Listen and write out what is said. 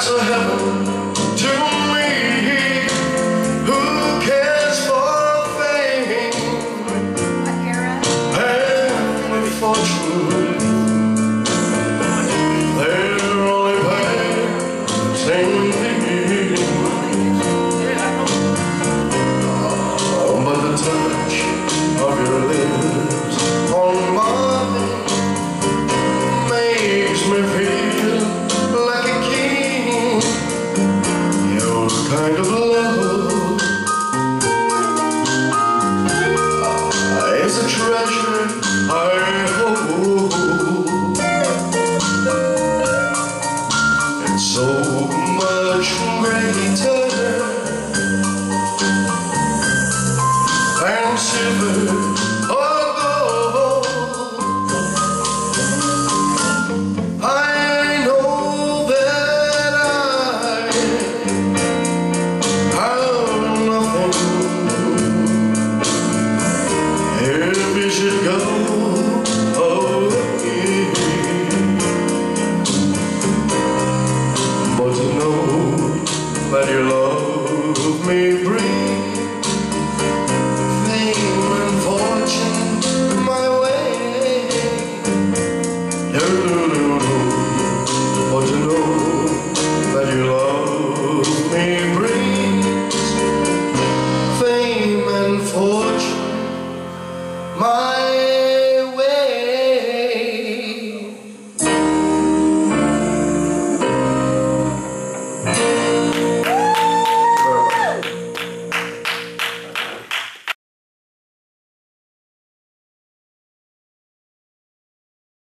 to heaven much greater than silver. My